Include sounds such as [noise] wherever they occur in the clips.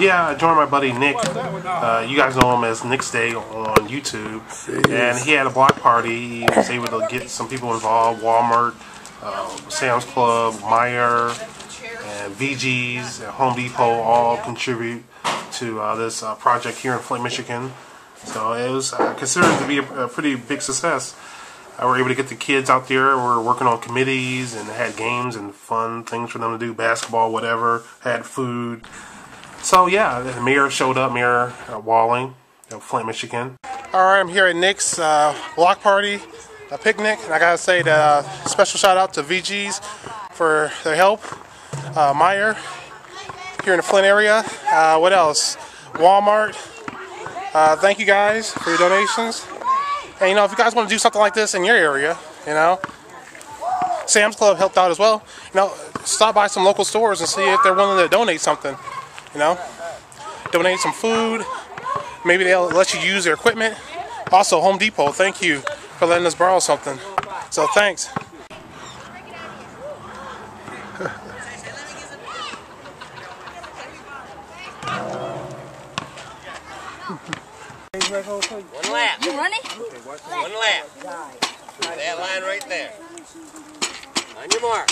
Yeah, I joined my buddy Nick. Uh, you guys know him as Nickksday on YouTube. And he had a block party. He was able to get some people involved Walmart, uh, Sam's Club, Meijer, and VG's, and Home Depot all contribute to uh, this uh, project here in Flint, Michigan. So it was uh, considered to be a, a pretty big success. We were able to get the kids out there. We were working on committees and had games and fun things for them to do, basketball, whatever. Had food. So yeah, the showed up, Mayor uh, Walling, Flint, Michigan. All right, I'm here at Nick's uh, block party, a picnic, and I gotta say that uh, special shout out to VG's for their help. Uh, Meijer here in the Flint area. Uh, what else? Walmart. Uh, thank you guys for your donations. And you know, if you guys want to do something like this in your area, you know, Sam's Club helped out as well. You know, stop by some local stores and see if they're willing to donate something. You know, donate some food. Maybe they'll let you use their equipment. Also, Home Depot, thank you for letting us borrow something. So thanks. One lap. You running? One lap. That line right there. On your mark.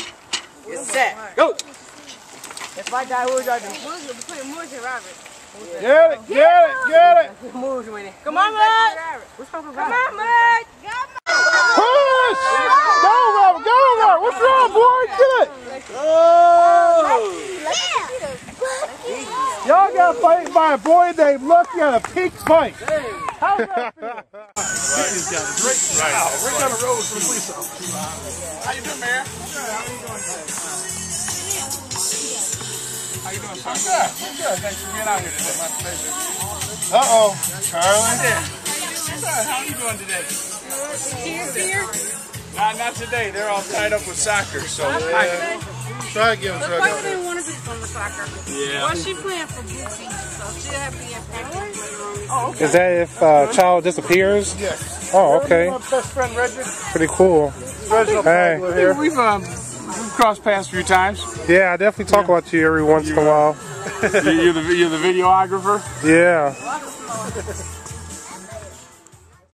Get set. Go. If I die, who's I do? Get it, get it, get it. Moves with it. Come on, bud. What's up, Come on, bud. Push! Go, Robert, go, Robert. What's wrong, boy? Get it. Oh! Y'all got fighting by a boy named Lucky on a pink fight. How's that feel? These guys, right, right, right down the road for the police officer. How you doing, Mayor? How you doing, sir? I'm good. I'm good. Thanks for being out here today. My pleasure. Uh-oh. Charlie? Good. How are you doing today? Not, not today. They're all tied up with soccer, so. Yeah. Try again. Try Why would again. they want to be from the soccer? Yeah. Well, she playing for Bootsy, so she'll have to be impacted later on. Is that if uh, child disappears? Yes. Oh, okay. My best friend, Reggie. Pretty cool. Reginald Hey. Here. We've um, we've crossed paths a few times. Yeah, I definitely talk about you every once in a uh, while. [laughs] You- You're the you're the videographer. Yeah.